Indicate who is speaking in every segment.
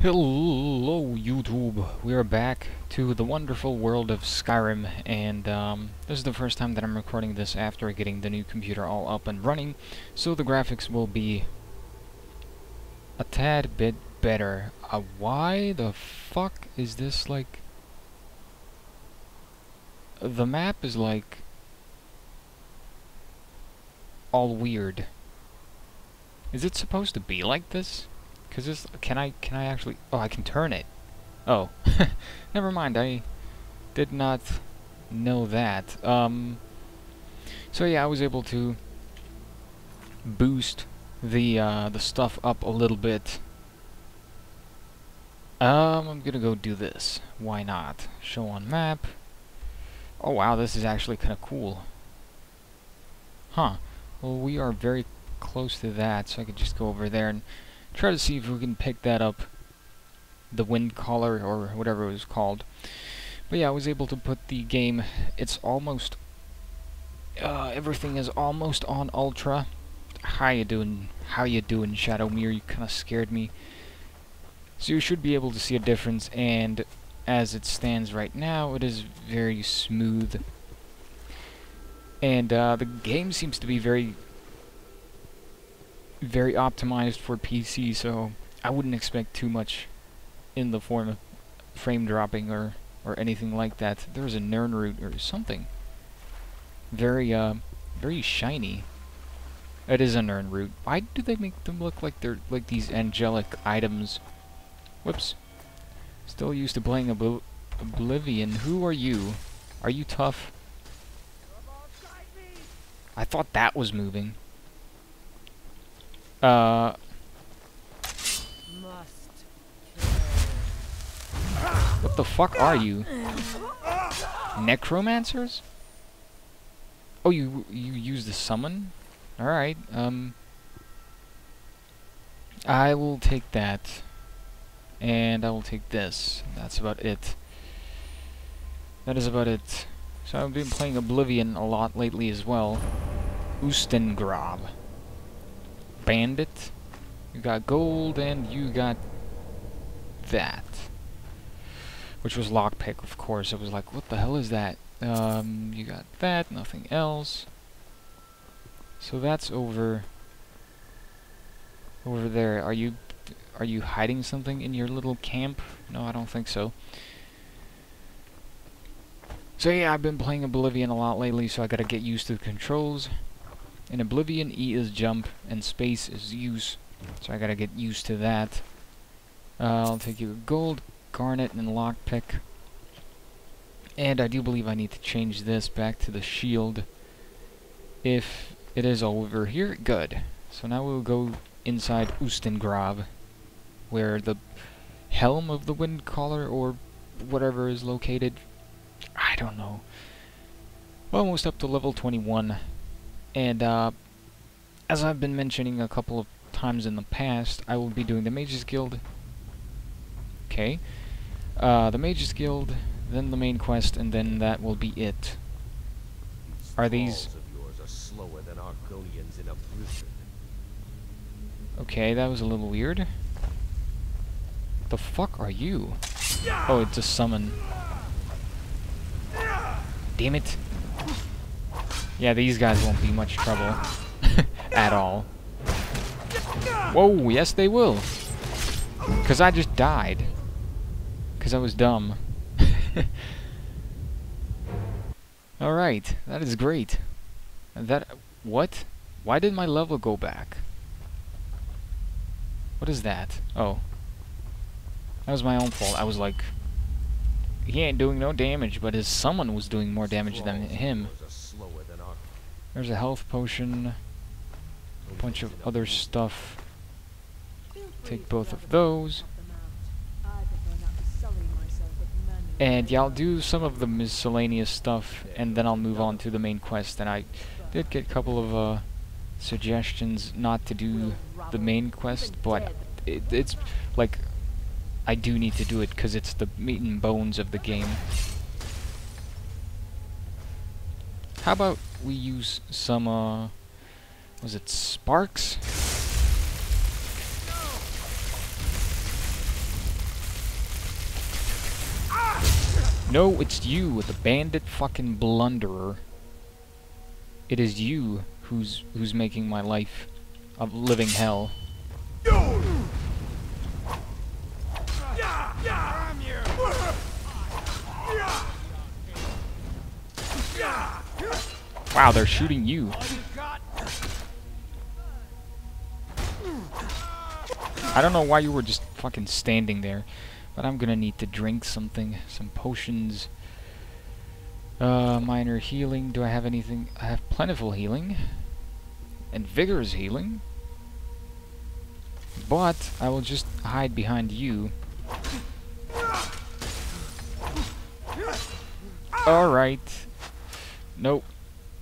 Speaker 1: Hello YouTube, we are back to the wonderful world of Skyrim and um, this is the first time that I'm recording this after getting the new computer all up and running so the graphics will be a tad bit better. Uh, why the fuck is this like... The map is like... all weird. Is it supposed to be like this? Cause this, can I, can I actually, oh, I can turn it. Oh, never mind, I did not know that. Um, so yeah, I was able to boost the, uh, the stuff up a little bit. Um, I'm gonna go do this. Why not? Show on map. Oh wow, this is actually kind of cool. Huh. Well, we are very close to that, so I could just go over there and try to see if we can pick that up. The Windcaller or whatever it was called. But yeah, I was able to put the game, it's almost, uh, everything is almost on ultra. How you doing, how you doing, Shadowmere? You kinda scared me. So you should be able to see a difference, and as it stands right now, it is very smooth. And uh, the game seems to be very very optimized for PC, so I wouldn't expect too much in the form of frame dropping or or anything like that. There's a Nirnroot or something. Very uh very shiny. It is a Nirnroot. Why do they make them look like they're like these angelic items? Whoops. Still used to playing Obl Oblivion. Who are you? Are you tough? I thought that was moving. Uh. What the fuck are you? Necromancers? Oh, you you use the summon? All right. Um. I will take that, and I will take this. That's about it. That is about it. So I've been playing Oblivion a lot lately as well. Ustengrav bandit. You got gold, and you got that. Which was lockpick, of course. It was like, what the hell is that? Um, you got that, nothing else. So that's over... Over there. Are you... Are you hiding something in your little camp? No, I don't think so. So yeah, I've been playing Oblivion a lot lately, so I gotta get used to the controls. In Oblivion, E is jump, and space is use. So I gotta get used to that. Uh, I'll take you gold, garnet, and lockpick. And I do believe I need to change this back to the shield. If it is over here, good. So now we'll go inside Ustengrav, where the helm of the Windcaller or whatever is located. I don't know. Almost up to level 21. And uh, as I've been mentioning a couple of times in the past, I will be doing the Mages Guild. Okay. Uh, the Mages Guild, then the main quest, and then that will be it. Are these... Okay, that was a little weird. The fuck are you? Oh, it's a summon. Damn it. Yeah, these guys won't be much trouble. At all. Whoa, yes they will. Because I just died. Because I was dumb. Alright, that is great. That... What? Why did my level go back? What is that? Oh. That was my own fault. I was like... He ain't doing no damage, but his summon was doing more damage than him. There's a health potion, a bunch of other stuff. Take both of those. And yeah, I'll do some of the miscellaneous stuff, and then I'll move on to the main quest. And I did get a couple of uh, suggestions not to do the main quest, but it, it's like I do need to do it because it's the meat and bones of the game. How about we use some, uh, was it sparks? No, it's you with the bandit fucking blunderer. It is you who's who's making my life a living hell. No! Wow, they're shooting you. I don't know why you were just fucking standing there, but I'm gonna need to drink something, some potions. Uh, minor healing. Do I have anything? I have plentiful healing. And vigorous healing. But I will just hide behind you. Alright. Nope.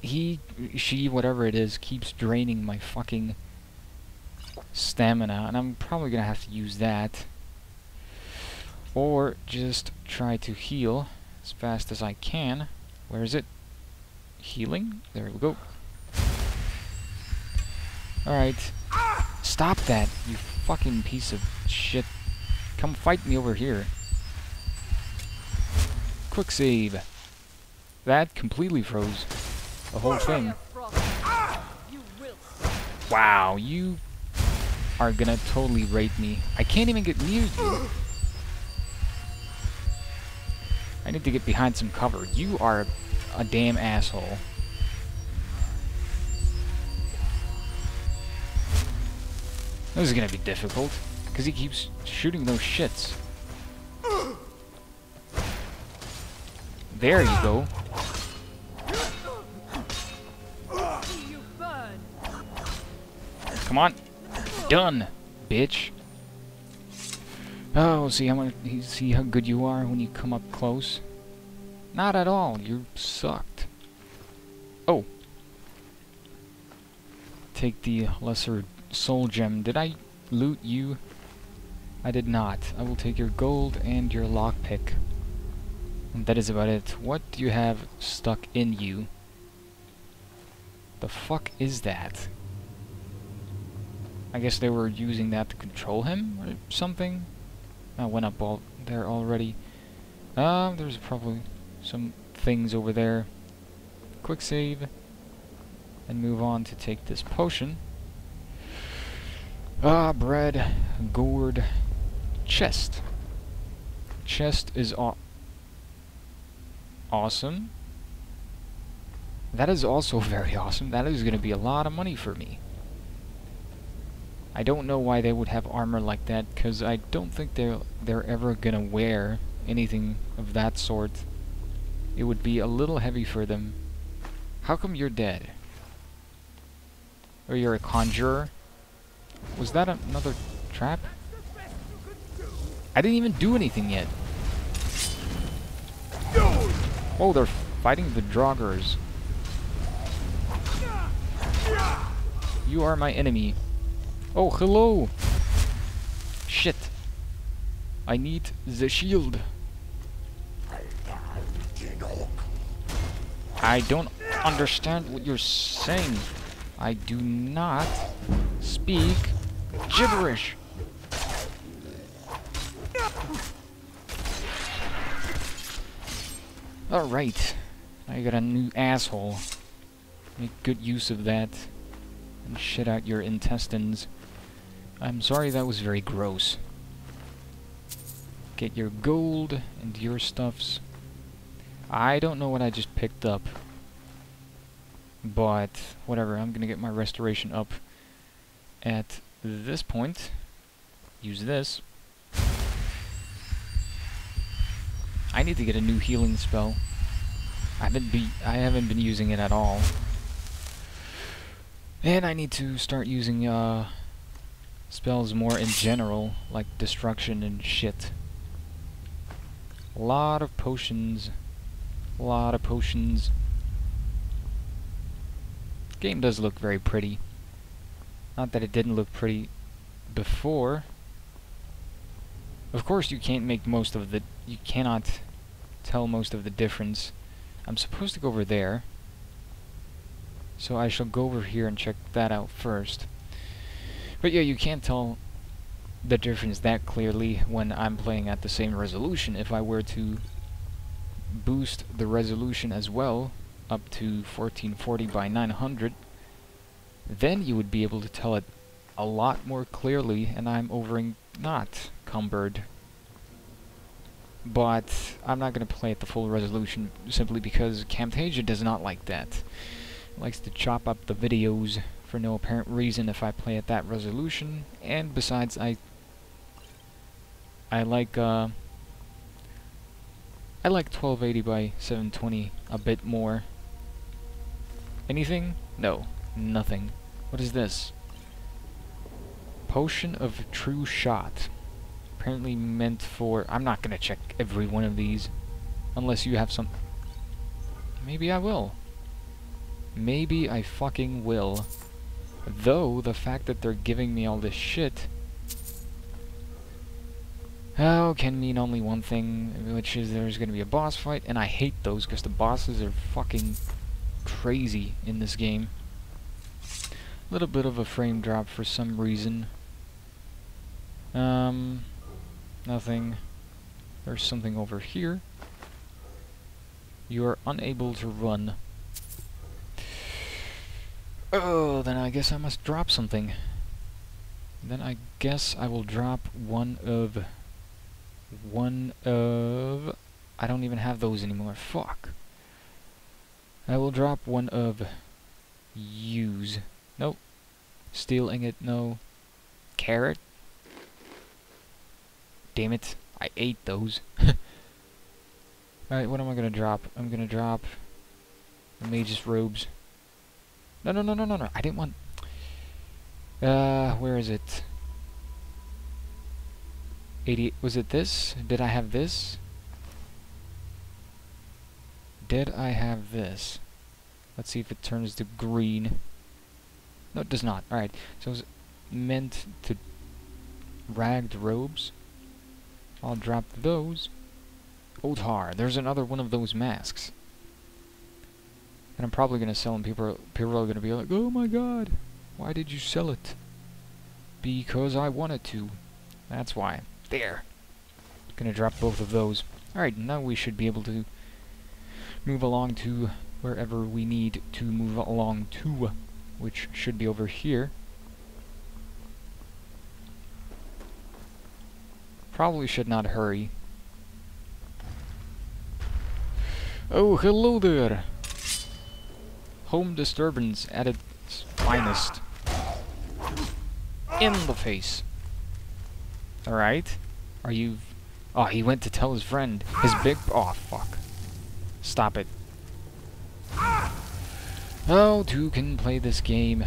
Speaker 1: He, she, whatever it is, keeps draining my fucking stamina. And I'm probably gonna have to use that. Or just try to heal as fast as I can. Where is it? Healing? There we go. Alright. Stop that, you fucking piece of shit. Come fight me over here. Quick save. That completely froze the whole thing. Wow, you are gonna totally rape me. I can't even get near you. I need to get behind some cover. You are a damn asshole. This is gonna be difficult, because he keeps shooting those shits. There you go. Come on. Done, bitch. Oh, see how much, see how good you are when you come up close. Not at all. You sucked. Oh. Take the lesser soul gem. Did I loot you? I did not. I will take your gold and your lockpick. And that is about it. What do you have stuck in you? The fuck is that? I guess they were using that to control him or something? I went up all there already. Um, there's probably some things over there. Quick save. And move on to take this potion. Ah, bread, gourd, chest. Chest is aw awesome. That is also very awesome. That is going to be a lot of money for me. I don't know why they would have armor like that, because I don't think they're, they're ever gonna wear anything of that sort. It would be a little heavy for them. How come you're dead? Or you're a conjurer? Was that another trap? I didn't even do anything yet. Oh, they're fighting the Draugrs. You are my enemy. Oh, hello! Shit. I need the shield. I don't understand what you're saying. I do not speak gibberish. Alright. I got a new asshole. Make good use of that. And shit out your intestines. I'm sorry that was very gross. Get your gold and your stuffs. I don't know what I just picked up. But, whatever, I'm gonna get my restoration up at this point. Use this. I need to get a new healing spell. I haven't be I haven't been using it at all. And I need to start using uh spells more in general, like destruction and shit. A lot of potions. A lot of potions. Game does look very pretty. Not that it didn't look pretty before. Of course you can't make most of the... You cannot tell most of the difference. I'm supposed to go over there. So I shall go over here and check that out first. But yeah, you can't tell the difference that clearly when I'm playing at the same resolution. If I were to boost the resolution as well up to 1440 by 900 then you would be able to tell it a lot more clearly and I'm overing not cumbered but I'm not going to play at the full resolution simply because Camtasia does not like that. It likes to chop up the videos for no apparent reason if I play at that resolution, and besides, I I like uh, I like 1280 by 720 a bit more. Anything? No, nothing. What is this? Potion of True Shot apparently meant for... I'm not going to check every one of these. Unless you have some... Maybe I will. Maybe I fucking will. Though, the fact that they're giving me all this shit... Oh, can mean only one thing, which is there's going to be a boss fight, and I hate those because the bosses are fucking crazy in this game. A little bit of a frame drop for some reason. Um, Nothing. There's something over here. You are unable to run. Oh, then I guess I must drop something. Then I guess I will drop one of... One of... I don't even have those anymore. Fuck. I will drop one of... Use. Nope. Steel ingot, no. Carrot? damn it. I ate those. Alright, what am I gonna drop? I'm gonna drop the Mage's Robes. No, no, no, no, no, no. I didn't want... Uh, where is it? 80... Was it this? Did I have this? Did I have this? Let's see if it turns to green. No, it does not. Alright, so it's meant to... Ragged robes? I'll drop those. Otar, there's another one of those masks. And I'm probably going to sell them. People, people are going to be like, oh my god, why did you sell it? Because I wanted to. That's why. There. Gonna drop both of those. Alright, now we should be able to move along to wherever we need to move along to, which should be over here. Probably should not hurry. Oh, hello there! Home disturbance at its finest. In the face. Alright. Are you... Oh, he went to tell his friend. His big... Oh, fuck. Stop it. Oh, two can play this game.